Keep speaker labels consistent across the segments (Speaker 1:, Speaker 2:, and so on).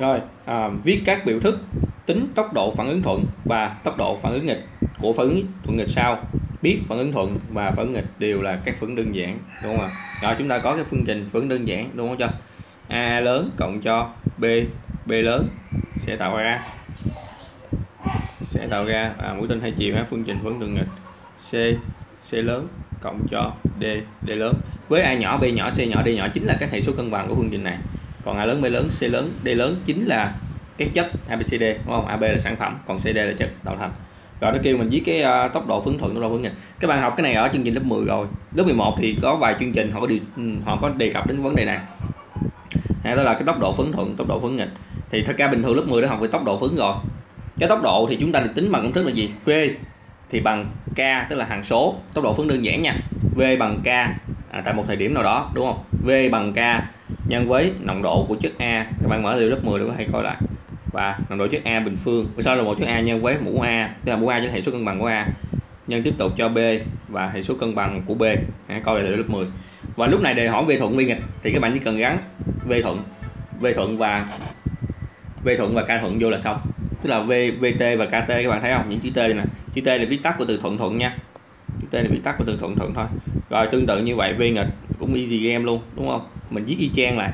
Speaker 1: rồi à, viết các biểu thức tính tốc độ phản ứng thuận và tốc độ phản ứng nghịch của phản ứng thuận nghịch sau. Biết phản ứng thuận và phản ứng nghịch đều là các phản ứng đơn giản đúng không ạ? Rồi chúng ta có cái phương trình phản ứng đơn giản đúng không cho? A lớn cộng cho b b lớn sẽ tạo ra sẽ tạo ra à, mũi tên hai chiều ha phương trình phản ứng nghịch. C c lớn cộng cho d d lớn. Với a nhỏ b nhỏ c nhỏ d nhỏ chính là các hệ số cân bằng của phương trình này còn a lớn b lớn c lớn d lớn chính là các chất abcd đúng không? Ab là sản phẩm còn cd là chất tạo thành. Rồi nó kêu mình viết cái uh, tốc độ phấn thuận tốc độ phấn nghịch. Các bạn học cái này ở chương trình lớp 10 rồi. Lớp 11 thì có vài chương trình họ có đi ừ, họ có đề cập đến vấn đề này. Hay đó là cái tốc độ phấn thuận tốc độ phấn nghịch. Thì thật ra bình thường lớp 10 đã học về tốc độ phấn rồi. Cái tốc độ thì chúng ta được tính bằng công thức là gì? V thì bằng k tức là hằng số. Tốc độ phấn đơn giản nha. V bằng k à, tại một thời điểm nào đó đúng không? V bằng k nhân với nồng độ của chất a. Các bạn mở từ lớp 10 để có thể coi lại. Và nồng độ chất A bình phương. Sau là một chất A nhân với mũ A tức là mũ A chính là hệ số cân bằng của A. Nhân tiếp tục cho B và hệ số cân bằng của B. À, coi lại từ lớp 10 và lúc này đề hỏi V thuận V nghịch thì các bạn chỉ cần gắn V thuận V thuận và V thuận và K thuận vô là xong. Tức là V VT và KT các bạn thấy không? Những chữ T này nè. Chữ T là viết tắt của từ thuận thuận nha. Chữ T là viết tắt của từ thuận thuận thôi. Rồi tương tự như vậy V nghịch cũng easy game luôn đúng không? Mình viết y chang lại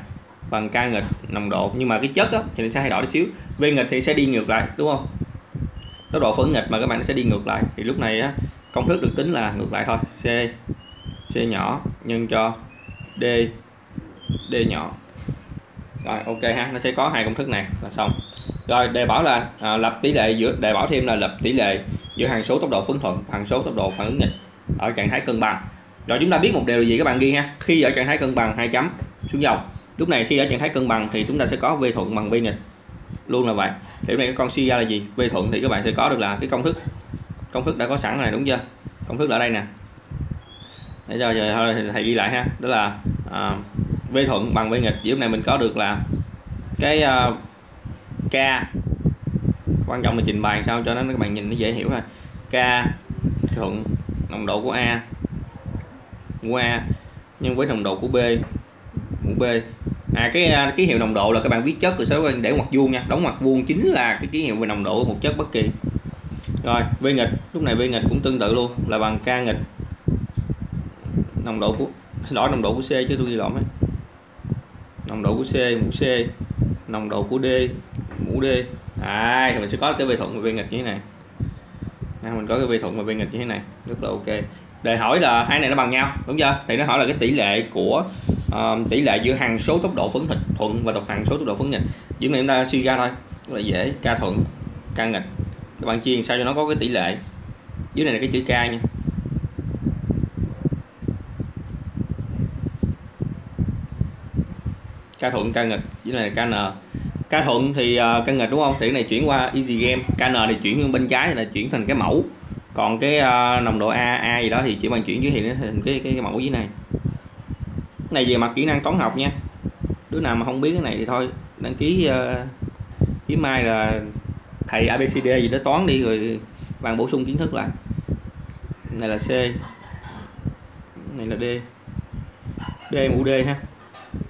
Speaker 1: bằng k nghịch nồng độ. Nhưng mà cái chất đó thì nó sẽ thay đổi chút xíu. V nghịch thì sẽ đi ngược lại đúng không? Tốc độ phấn nghịch mà các bạn sẽ đi ngược lại. Thì lúc này á, công thức được tính là ngược lại thôi. C c nhỏ nhân cho d d nhỏ. Rồi ok ha. Nó sẽ có hai công thức này là xong. Rồi đề bảo là à, lập tỷ lệ giữa đề bảo thêm là lập tỷ lệ giữa hàng số tốc độ phấn thuận hàng số tốc độ phản ứng nghịch ở trạng thái cân bằng. Rồi chúng ta biết một điều gì các bạn ghi ha. Khi ở trạng thái cân bằng hai chấm xuống dòng. Lúc này khi ở trạng thái cân bằng thì chúng ta sẽ có v thuận bằng v nghịch. Luôn là vậy. Thì lúc này cái con suy ra là gì? V thuận thì các bạn sẽ có được là cái công thức. Công thức đã có sẵn này đúng chưa? Công thức ở đây nè. Để cho giờ thầy ghi lại ha. Đó là à, v thuận bằng v nghịch. Thì lúc này mình có được là cái uh, k. Quan trọng là trình bày sao cho nó các bạn nhìn nó dễ hiểu thôi. K thuận nồng độ của a. Của a nhân với nồng độ của b b. À cái à, ký hiệu nồng độ là các bạn viết chất rồi sau đó để ngoặc vuông nha. Đóng ngoặc vuông chính là cái ký hiệu về nồng độ của một chất bất kỳ. Rồi v nghịch. Lúc này v nghịch cũng tương tự luôn là bằng k nghịch. Nồng độ của xin lỗi nồng độ của c chứ tôi ghi lộn ấy. Nồng độ của c mũ c. Nồng độ của d mũ d. À thì mình sẽ có cái v thuận và v nghịch như thế này. À, mình có cái v thuận và v nghịch như thế này. Rất là ok. Đề hỏi là hai này nó bằng nhau đúng chưa? Thì nó hỏi là cái tỷ lệ của uh, tỷ lệ giữa hằng số tốc độ phấn nghịch thuận và độc hằng số tốc độ phấn nghịch. Dưới này chúng ta suy ra thôi rất là dễ ca thuận ca nghịch. Các bạn chia sao cho nó có cái tỷ lệ? Dưới này là cái chữ k nha. Ca thuận ca nghịch. Dưới này là kn ca thuận thì uh, ca nghịch đúng không? Thì cái này chuyển qua easy game. Kn thì chuyển bên trái là chuyển thành cái mẫu. Còn cái uh, nồng độ a a gì đó thì chỉ bằng chuyển dưới thì nó thành cái, cái cái mẫu dưới này này về mặt kỹ năng toán học nha. Đứa nào mà không biết cái này thì thôi đăng ký uh, mai là thầy abcd gì đó toán đi rồi bạn bổ sung kiến thức lại. Này là c. Này là d. D mũ d ha.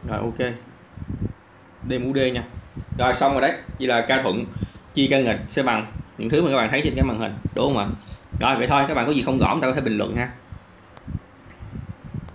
Speaker 1: Rồi ok. D mũ d nha. Rồi xong rồi đấy. Vậy là ca thuận chia ca nghịch sẽ bằng. Những thứ mà các bạn thấy trên cái màn hình đúng không ạ? Rồi vậy thôi. Các bạn có gì không rõ chúng ta có thể bình luận ha.